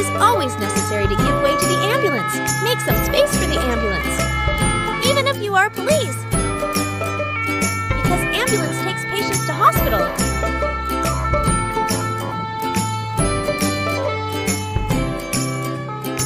is always necessary to give way to the ambulance. Make some space for the ambulance. Even if you are police,